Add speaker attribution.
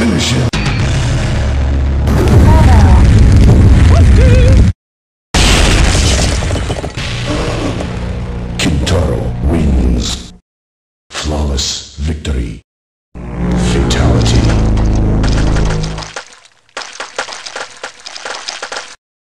Speaker 1: Finish him. Kintaro wins. Flawless victory.